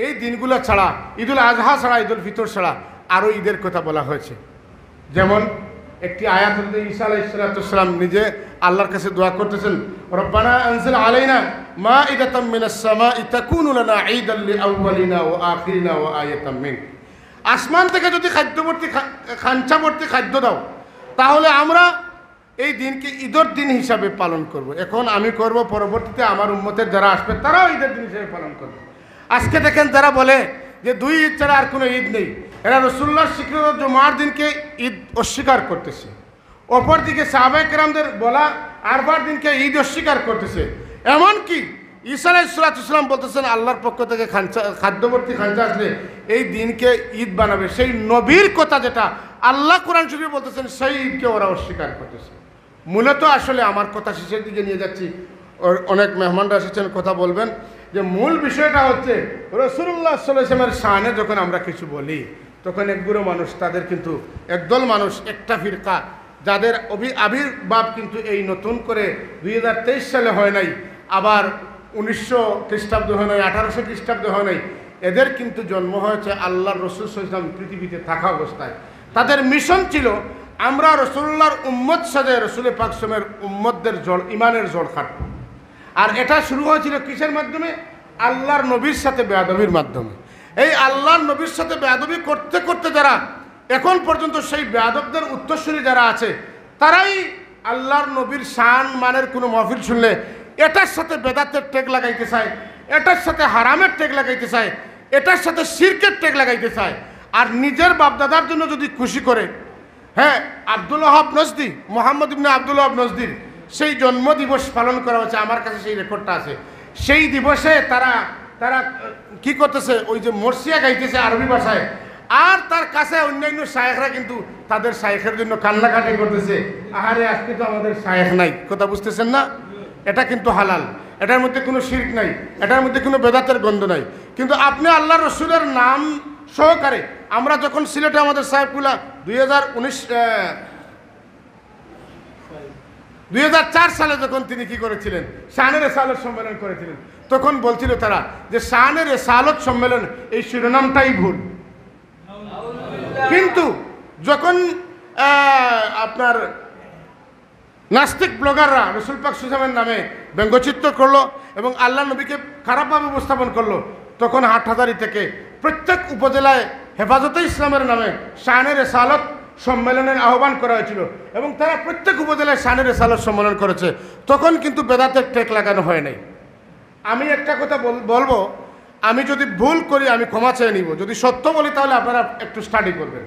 এই দিনগুলো ছাড়া, ঈদুল আজহা ছাড়া, ঈদুল ফিতর ছাড়া আরও ঈদের কথা বলা হয়েছে। যেমন একটি আয়াত ঈসা আলাইসালাম নিজে আল্লাহর কাছে দোয়া করতেছেন, রব্বানা আনজিল আলাইনা মা ইদাতাম মিনাস সামা ইতাকুনু লানা ঈদাল লিআউয়ালিনা ওয়া আখিরিনা ওয়া আয়াতাম মিন। আসমান থেকে যদি খাদ্যবর্তী খাঞ্চাবর্তী খাদ্য দাও, তাহলে আমরা এই দিনকে ঈদের দিন হিসাবে পালন করব। এখন আমি করব, পরবর্তীতে আমার উম্মতের যারা আসবে, তারাও ঈদের দিন হিসাবে পালন করবে। আজকে দেখেন যারা বলে যে দুই ঈদ ছাড়া আর কোনো ঈদ নেই, এরা রসুল্লাহ স্বীকৃত জুমার দিনকে ঈদ অস্বীকার করতেছে। অপরদিকে সাহাবাই কেরামদের বলা আরবার দিনকে ঈদ অস্বীকার করতেছে। এমনকি ঈসা আলাইসালাম বলতেছেন, আল্লাহর পক্ষ থেকে খাঞ্চা খাদ্যবর্তী খাঞ্চা আসলে এই দিনকে ঈদ বানাবে। সেই নবীর কথা যেটা আল্লাহ কোরআন শরীফ বলতেছেন সেই ঈদকে ওরা অস্বীকার করতেছে। মূলত আসলে আমার কথা শেষের দিকে নিয়ে যাচ্ছি। অনেক মেহমানরা এসেছেন, কথা বলবেন। যে মূল বিষয়টা হচ্ছে রসুল্লাহ সাল্লামের শানে যখন আমরা কিছু বলি, তখন একগুলো মানুষ, তাদের কিন্তু, একদল মানুষ, একটা ফিরকা, যাদের অভি আবির্ভাব কিন্তু এই নতুন করে দুই হাজার তেইশ সালে হয় নাই, আবার উনিশশো খ্রিস্টাব্দ হয় নাই, আঠারোশো খ্রিস্টাব্দ হয় নাই। এদের কিন্তু জন্ম হয়েছে আল্লাহ রসুল ইসলাম পৃথিবীতে থাকা অবস্থায়। তাদের মিশন ছিল, আমরা রসুল্লাহর উম্মত সাজে রসুল পাকসমের উম্মতদের জল ইমানের জল খাটব আর এটা শুরু হয়েছিল কিসের মাধ্যমে? আল্লাহর নবীর সাথে বেয়াদবির মাধ্যমে। এই আল্লাহর নবীর সাথে বেয়াদবি করতে করতে যারা এখন পর্যন্ত সেই বেয়াদবদের উত্তরসূরি যারা আছে, তারাই আল্লাহর নবীর শান, মানের কোনো মহফিল শুনলে এটার সাথে বেদাতের টেক লাগাইতে চায়, এটার সাথে হারামের টেক লাগাইতে চায়, এটার সাথে সিরকের টেক লাগাইতে চায়, আর নিজের বাপদাদার জন্য যদি খুশি করে হ্যাঁ আব্দুল ওহাব নজদি, মোহাম্মদ ইবনে আব্দুল ওহাব নজদির সেই জন্ম দিবস পালন করা হচ্ছে আমার কাছে সেই রেকর্ডটা আছে। সেই দিবসে তারা তারা, কি করতেছে, ওই যে মর্সিয়া গাইতেছে আরবি ভাষায়, আর তার কাছে অন্যান্য শায়েখরা কিন্তু তাদের শায়েখের জন্য কান্নাকাটি করতেছে। আহারে, আজকে তো আমাদের শায়েখ নাই, কথা বুঝতেছেন না? এটা কিন্তু হালাল। এটার মধ্যে কোনো শির্ক নাই। এটার মধ্যে কোনো বেদাতের গন্ধ নাই। কিন্তু আপনি আল্লাহ রসুলের নাম সহকারে, আমরা যখন সিলেটে আমাদের সাহেবগুলা দুই হাজার উনিশ দুই সালে যখন তিনি কি করেছিলেন? শাহানের সালত সম্মেলন করেছিলেন। তখন বলছিল তারা যে শাহানের সালত সম্মেলন, এই শিরোনামটাই ভুল। কিন্তু যখন আপনার নাস্তিক ব্লগাররা রসুল পাক সুজামের নামে ব্যঙ্গচিত্র করল এবং আল্লাহ নবীকে খারাপভাবে উপস্থাপন করল, তখন হাটহাজারি থেকে প্রত্যেক উপজেলায় হেফাজতে ইসলামের নামে শাহানের সালত সম্মেলনের আহ্বান করা হয়েছিল এবং তারা প্রত্যেক উপজেলায় শাহানের সালত সম্মেলন করেছে, তখন কিন্তু বেদাতের টেক লাগানো হয় নাই। আমি একটা কথা বল- বলব, আমি যদি ভুল করি আমি ক্ষমা চেয়ে নিব, যদি সত্য বলি তাহলে আপনারা একটু স্টাডি করবেন।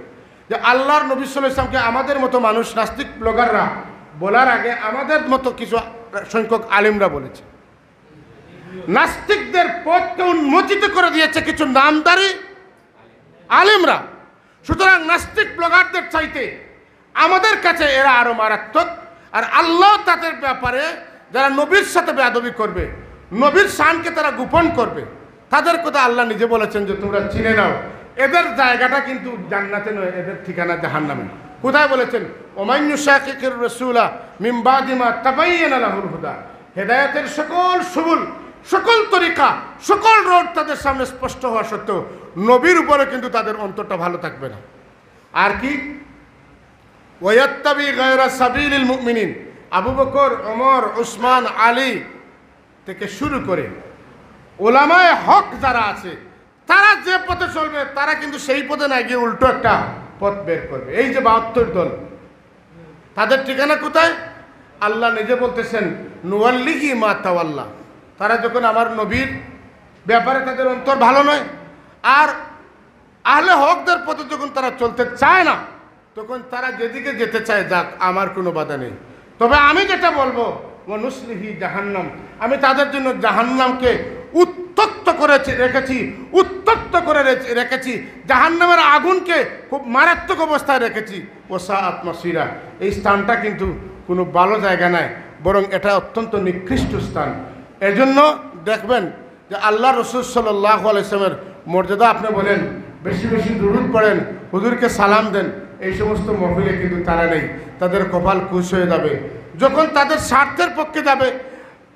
যে আল্লাহর নবী আলাইহি ইসলামকে আমাদের মতো মানুষ, নাস্তিক ব্লগাররা বলার আগে আমাদের মতো কিছু সংখ্যক আলিমরা বলেছে। নাস্তিকদের পথকে উন্মোচিত করে দিয়েছে কিছু নামদারি আলিমরা। সুতরাং নাস্তিক ব্লগারদের চাইতে আমাদের কাছে এরা আরও মারাত্মক, আর আল্লাহ তাদের ব্যাপারে যারা নবীর সাথে বেয়াদবি করবে, নবীর শানকে তারা গোপন করবে, তাদের কথা আল্লাহ নিজে বলেছেন যে তোমরা চিনে নাও। এদের জায়গাটা কিন্তু জান্নাতে নয়, এদের ঠিকানা জাহান্নামে কোথায় বলেছেন ওমাইন্য শাকিকের রসুলা মিমবাদিমা তাবাইয়ানা লাহুল হুদা। হেদায়েতের সকল সুবুল, সকল তরিকা, সকল রোড তাদের সামনে স্পষ্ট হওয়া সত্ত্বেও নবীর উপরে কিন্তু তাদের অন্তরটা ভালো থাকবে না। আর কি? ওয়াত্তাবি গায়রা সাবিলিল মুমিনিন। আবু বকর, ওমর, উসমান, আলী থেকে শুরু করে ওলামায় হক যারা আছে, তারা যে পথে চলবে, তারা কিন্তু সেই পথে না গিয়ে উল্টো একটা পথ বের করবে। এই যে বাহাত্তর দল, তাদের ঠিকানা কোথায়? আল্লাহ নিজে বলতেছেন, নুয়াল্লিহি মা তাওয়াল্লাহ তারা যখন আমার নবীর ব্যাপারে তাদের অন্তর ভালো নয়, আর আহলে হকদের পথে যখন তারা চলতে চায় না, তখন তারা যেদিকে যেতে চায়, যাক, আমার কোনো বাধা নেই। তবে আমি যেটা বলব মনুসলিহি জাহান্নাম। আমি তাদের জন্য জাহান্নামকে উত্তক্ত করেছি, রেখেছি, উত্তক্ত করে রেখেছি। জাহান্নামের আগুনকে খুব মারাত্মক অবস্থায় রেখেছি। ওসা আত্মসিরা এই স্থানটা কিন্তু কোনো ভালো জায়গা নয় বরং এটা অত্যন্ত নিকৃষ্ট স্থান। এজন্য দেখবেন যে আল্লাহ রসুল সাল্লাহ আলাইসলামের মর্যাদা আপনি বলেন, বেশি বেশি দুরুদ পড়েন, হুজুরকে সালাম দেন, এই সমস্ত মহিলে কিন্তু তারা নেই, তাদের কপাল খুশ হয়ে যাবে। যখন তাদের স্বার্থের পক্ষে যাবে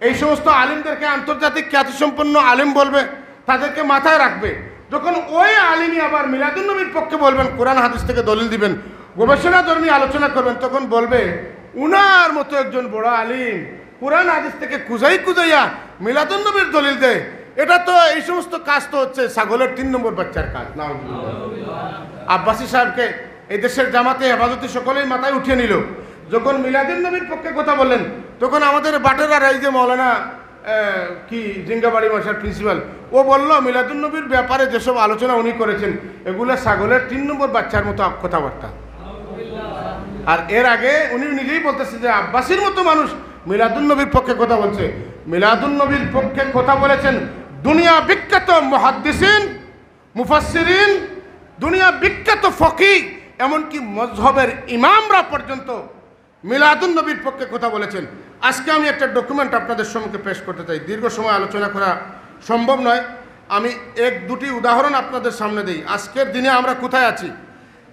এই সমস্ত আলিমদেরকে আন্তর্জাতিক খ্যাতিসম্পন্ন আলিম বলবে, তাদেরকে মাথায় রাখবে। যখন ওই আলিমই আবার মিলাদুন্নবীর পক্ষে বলবেন, কোরআন হাদিস থেকে দলিল দিবেন গবেষণা ধর্মী আলোচনা করবেন, তখন বলবে, উনার মতো একজন বড় আলিম কোরআন হাদিস থেকে কুজাই কুজাইয়া মিলাদুন্নবীর দলিল দেয়। এটা তো এই সমস্ত কাজ তো হচ্ছে ছাগলের তিন নম্বর বাচ্চার কাজ না আব্বাসী সাহেবকে এই দেশের জামাতে হেফাজতে সকলেই মাথায় উঠিয়ে নিল। যখন মিলাদুন নবীর পক্ষে কথা বললেন, তখন আমাদের বাটেরা এই যে মৌলানা কি জিঙ্গাবাড়ি মাসার প্রিন্সিপাল ও বলল, মিলাদুন নবীর ব্যাপারে যেসব আলোচনা উনি করেছেন, এগুলো ছাগলের তিন নম্বর বাচ্চার মতো কথাবার্তা। আর এর আগে উনি নিজেই বলতেছে যে আব্বাসীর মতো মানুষ মিলাদুন নবীর পক্ষে কথা বলছে। মিলাদুন নবীর পক্ষে কথা বলেছেন দুনিয়া বিখ্যাত মহাদ্দিসিন, মুফাসসিরিন, দুনিয়া বিখ্যাত ফকি, এমনকি মজহবের ইমামরা পর্যন্ত মিলাদুন নবীর পক্ষে কথা বলেছেন। আজকে আমি একটা ডকুমেন্ট আপনাদের সম্মুখে পেশ করতে চাই। দীর্ঘ সময় আলোচনা করা সম্ভব নয়। আমি এক দুটি উদাহরণ আপনাদের সামনে দিই। আজকের দিনে আমরা কোথায় আছি?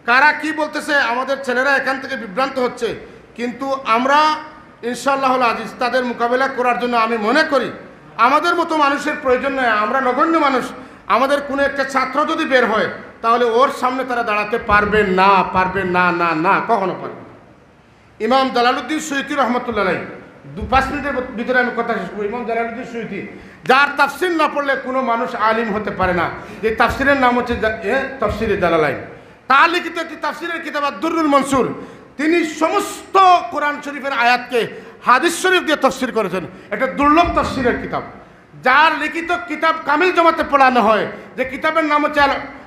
কারা কি বলতেছে? আমাদের ছেলেরা এখান থেকে বিভ্রান্ত হচ্ছে। কিন্তু আমরা ইনশাল্লাহ আজিজ, তাদের মোকাবেলা করার জন্য আমি মনে করি, আমাদের মতো মানুষের প্রয়োজন নয়। আমরা নগণ্য মানুষ। আমাদের কোনো একটা ছাত্র যদি বের হয়, তাহলে ওর সামনে তারা দাঁড়াতে পারবে না পারবে না না না, কখনো পারবে। ইমাম জালালুদ্দিন সৈয়দি রহমতুল্লাহ দু, পাঁচ মিনিটের ভিতরে আমি কথা শেষ করব ইমাম জালালুদ্দিন সৈয়দি যার তাফসির না পড়লে কোনো মানুষ আলিম হতে পারে না। এই তাফসিরের নাম হচ্ছে তাফসিরে জালালাইন। তার লিখিত একটি তাফসিরের কিতাব আব্দুরুল মনসুর। তিনি সমস্ত কোরআন শরীফের আয়াতকে হাদিস শরীফ দিয়ে তফসির করেছেন। এটা দুর্লভ তফসিরের কিতাব। যার লিখিত কিতাব কামিল জমাতে পড়ানো হয়, যে কিতাবের নাম হচ্ছে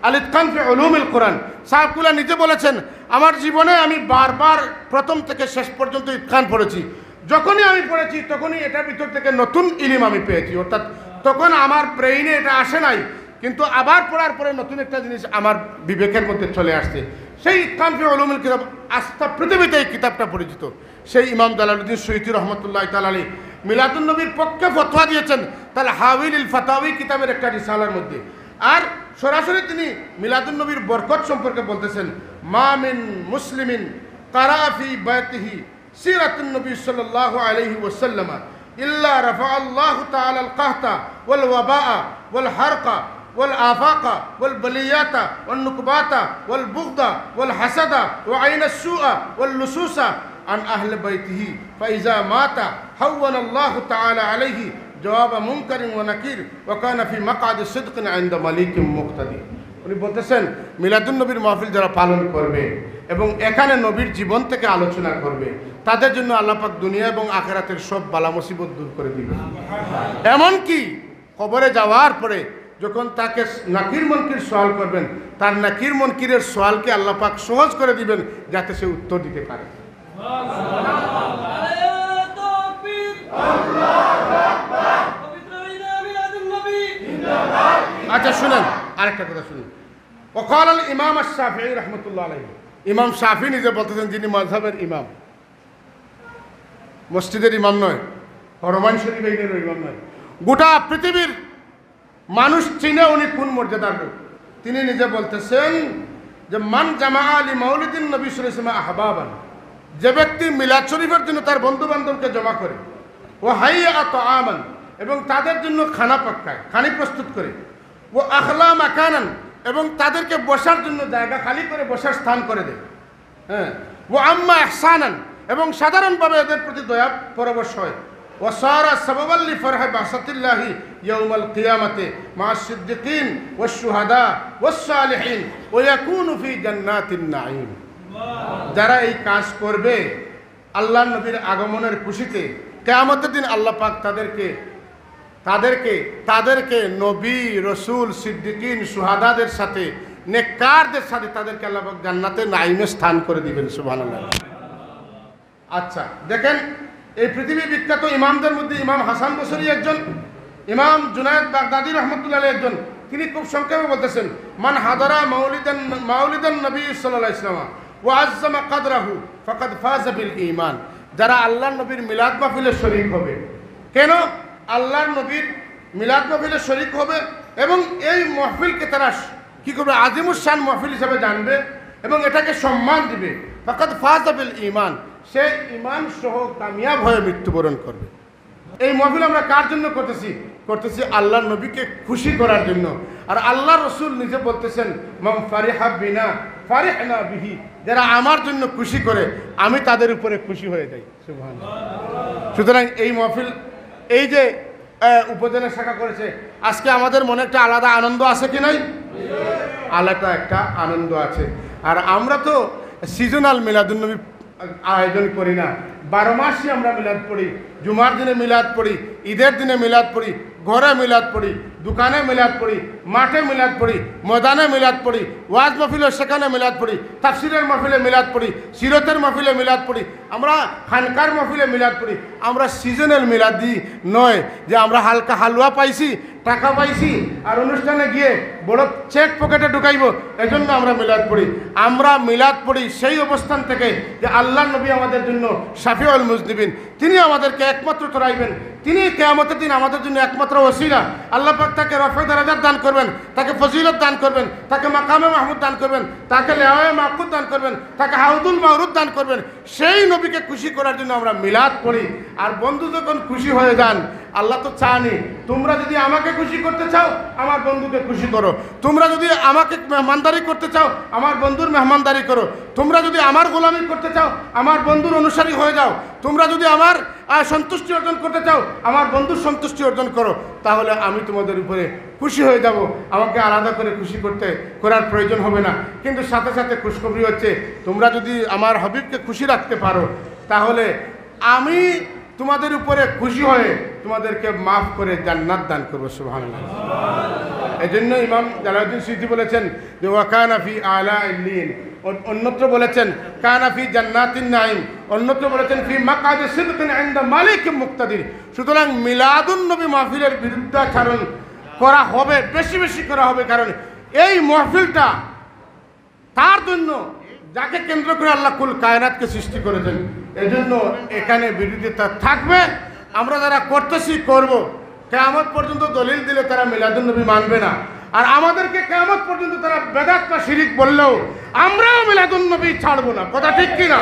আল- আল ইতকান ফি উলুমিল কোরআন। সাহেবকুল্লা নিজে বলেছেন, আমার জীবনে আমি বারবার প্রথম থেকে শেষ পর্যন্ত ইতকান পড়েছি। যখনই আমি পড়েছি, তখনই এটার ভিতর থেকে নতুন ইলিম আমি পেয়েছি। অর্থাৎ তখন আমার ব্রেইনে এটা আসে নাই, কিন্তু আবার পড়ার পরে নতুন একটা জিনিস আমার বিবেকের মধ্যে চলে আসছে। সেই ইতকান ফি উলুমিল কিতাব, আস্থা পৃথিবীতে এই কিতাবটা পরিচিত। সেই ইমাম জালালুদ্দিন সৈয়দি রহমতুল্লাহ তালালী মিলাদুল নবীর পক্ষে ফতোয়া দিয়েছেন তাহলে হাউিল ইল ফাতাওয়ি কিতাবের একটা রিসালার মধ্যে। আর সরাসরি তিনি মিলাদুল নবীর বরকত সম্পর্কে বলতেছেন মা মিন মুসলিমিন কারাফি বায়তিহি সিরাতুন নবী সাল্লাল্লাহু আলাইহি ওয়াসাল্লাম ইল্লা রাফা আল্লাহ তাআলা আল কাহতা ওয়াল ওয়াবাআ ওয়াল হারকা والآفاق والبليات والنكبات والبغض والحسد وعين السوء واللصوص عن أهل بيته فإذا مات هون الله تعالى عليه জবাব মুমকারি ও নাকির ওকানাফি মাকাদ সিদ্দিন আইন্দ মালিক মুক্তাদি। উনি বলতেছেন মিলাদুল নবীর মাহফিল যারা পালন করবে এবং এখানে নবীর জীবন থেকে আলোচনা করবে, তাদের জন্য আল্লাপাক দুনিয়া এবং আখেরাতের সব বালা মুসিবত দূর করে দিবে। এমনকি কবরে যাওয়ার পরে যখন তাকে নাকির মনকির সোয়াল করবেন, তার নাকির মনকিরের সোয়ালকে আল্লাপাক সহজ করে দিবেন যাতে সে উত্তর দিতে পারে। Allah আচ্ছা শুনেন আরেকটা কথা শুনুন। আল ইমাম শাফি রহমতুল্লাহ আলাই ইমাম শাফি নিজে বলতেছেন যিনি মজহাবের ইমাম। মসজিদের ইমাম নয় হরমান শরীফ এইদের ইমাম নয়। গোটা পৃথিবীর মানুষ চিনে উনি কোন মর্যাদার লোক। তিনি নিজে বলতেছেন যে মান জামা আলী মৌলিদিন নবী সুলাইসলাম আহবাবান। যে ব্যক্তি মিলাদ শরীফের জন্য তার বন্ধু বান্ধবকে জমা করে ও হাইয়া আত আমান এবং তাদের জন্য খানা পাক্কায় খানি প্রস্তুত করে ও আখলা মাকানান, এবং তাদেরকে বসার জন্য জায়গা খালি করে বসার স্থান করে দেয় হ্যাঁ। ও আম্মা এহসানান এবং সাধারণভাবে এদের প্রতি দয়া পরবশ হয়। ও সারা সাবাবাল্লি ফরহে বাসাতিল্লাহি ইয়াউমাল কিয়ামাতে মা সিদ্দিকিন ও সুহাদা ও সালেহীন ও ইয়াকুনু ফি জান্নাতিন নাঈম। যারা এই কাজ করবে আল্লাহ নবীর আগমনের খুশিতে, কেয়ামতের দিন আল্লাহ পাক তাদেরকে তাদেরকে তাদেরকে নবী, রসুল, সিদ্দিকিন, সুহাদাদের সাথে, নেককারদের সাথে তাদেরকে আল্লাহ জান্নাতে নাইমে স্থান করে দিবেন, সুবহানাল্লাহ। আচ্ছা দেখেন, এই পৃথিবী বিখ্যাত ইমামদের মধ্যে ইমাম হাসান বসরি একজন, ইমাম জুনায়দ বাগদাদি রহমতুল্লাহ একজন, তিনি খুব সংক্ষেপে বলতেছেন, মান হাদারা মাউলিদান মাউলিদান নবী সাল্লাহ ইসলামা ও আজ্জামা কাদরাহু, ফকাদ ফাজাবিল ইমান যারা আল্লাহ নবীর মিলাদ মাহফিলে শরিক হবে। কেন? আল্লাহর নবীর মিলাদ মাহফিলে শরিক হবে এবং এই মহফিলকে তারা কি করবে? আজিমুসান মহফিল হিসাবে জানবে এবং এটাকে সম্মান দিবে। ফকাত ফাজাবিল ইমান সে ইমান সহ কামিয়াব হয়ে মৃত্যুবরণ করবে। এই মহফিল আমরা কার জন্য করতেছি? করতেছি আল্লাহ নবীকে খুশি করার জন্য। আর আল্লাহ রসুল নিজে বলতেছেন মম ফারিহা বিনা, ফারিহনা বিহি। যারা আমার জন্য খুশি করে, আমি তাদের উপরে খুশি হয়ে যাই। সুতরাং এই মহফিল এই যে উপজেলা শাখা করেছে, আজকে আমাদের মনে একটা আলাদা আনন্দ আছে কি নাই? আলাদা একটা আনন্দ আছে। আর আমরা তো সিজনাল মিলাদুন্নবী আয়োজন করি না। বারো মাসই আমরা মিলাদ পড়ি, জুমার দিনে মিলাদ পড়ি, ঈদের দিনে মিলাদ পড়ি, ঘরে মিলাদ পড়ি দোকানে মিলাদ পড়ি মাঠে মিলাদ পড়ি ময়দানে মিলাদ পড়ি ওয়াজ মাহফিলে সেখানে মিলাদ পড়ি তাফসিরের মাহফিলে মিলাদ পড়ি সিরতের মাহফিলে মিলাদ পড়ি আমরা খানকার মাহফিলে মিলাদ পড়ি আমরা সিজনাল মিলাদ দিই নয় যে আমরা হালকা হালুয়া পাইছি টাকা পাইছি আর অনুষ্ঠানে গিয়ে বড় চেক পকেটে ঢুকাইব এজন্য আমরা মিলাদ পড়ি আমরা মিলাদ পড়ি সেই অবস্থান থেকে যে আল্লাহ নবী আমাদের জন্য শাফিউল মুজনিবিন তিনি আমাদেরকে একমাত্র তরাইবেন তিনি কেয়ামতের দিন আমাদের জন্য একমাত্র ওসিলা আল্লাহ পাক তাকে রফে দারাজাত দান করবেন, তাকে ফজিলত দান করবেন, তাকে মাকামে মাহমুদ দান করবেন, তাকে লেওয়ায় মাহমুদ দান করবেন, তাকে হাউদুল মাহরুদ দান করবেন, সেই নবীকে খুশি করার জন্য আমরা মিলাদ পড়ি। আর বন্ধু যখন খুশি হয়ে যান, আল্লাহ তো চানি তোমরা যদি আমাকে খুশি করতে চাও, আমার বন্ধুকে খুশি করো। তোমরা যদি আমাকে মেহমানদারি করতে চাও, আমার বন্ধুর মেহমানদারি করো। তোমরা যদি আমার গোলামি করতে চাও, আমার বন্ধুর অনুসারী হয়ে যাও। তোমরা যদি আমার সন্তুষ্টি অর্জন করতে চাও, আমার বন্ধুর সন্তুষ্টি অর্জন করো, তাহলে আমি তোমাদের উপরে খুশি হয়ে যাব। আমাকে আলাদা করে খুশি করতে করার প্রয়োজন হবে না। কিন্তু সাথে সাথে খুশখবরি হচ্ছে, তোমরা যদি আমার হবিবকে খুশি রাখতে পারো, তাহলে আমি তোমাদের উপরে খুশি হয়ে তোমাদেরকে মাফ করে জান্নাত দান করব, সুবহানাল্লাহ। এই জন্য ইমাম জালাউদ্দিন সিদ্ধি বলেছেন যে ওয়াকানাফি আলা ইল্লিন অন্যত্র বলেছেন কানাফি জান্নাতিন নাইম অন্যত্র বলেছেন, ফি মাকাদে সিদকিন ইনদা মালিক মুক্তাদির। সুতরাং মিলাদুন নবী মাহফিলের বিরুদ্ধাচরণ করা হবে, বেশি বেশি করা হবে, কারণ এই মাহফিলটা তার জন্য যাকে কেন্দ্র করে আল্লাহ কুল কায়নাতকে সৃষ্টি করেছেন, এজন্য এখানে বিরোধিতা থাকবে। আমরা যারা করতেছি, করব। কেয়ামত পর্যন্ত দলিল দিলে তারা মিলাদুল নবী মানবে না। আর আমাদেরকে কেয়ামত পর্যন্ত তারা বেদাত বা শিরিক বললেও আমরাও মিলাদুল নবী ছাড়বো না। কথা ঠিক কিনা?